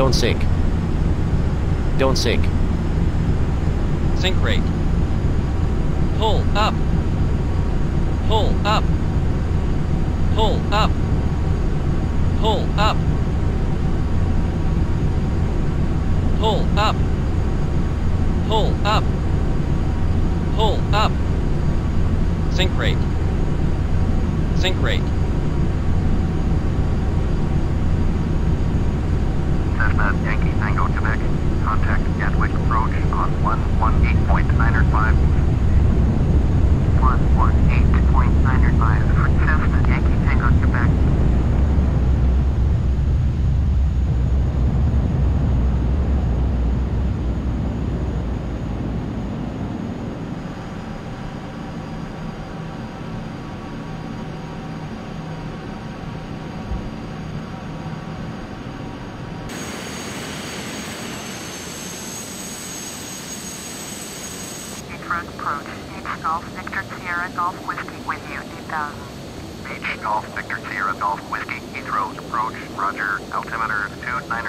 Don't sink. Don't sink. Sink rate. Pull up. Pull up. Pull up. Pull up. Pull up. Pull up. Pull up. Sink rate. Sink rate. Cessna Yankee Tango Quebec. Contact Gatwick approach on 118.905. 118.905 for Cessna Yankee Tango Quebec. Truck approach. H Golf Victor Sierra Golf Whiskey with you. 2000. H Golf Victor Sierra Golf Whiskey Heathrow approach. Roger. Altimeter 29er.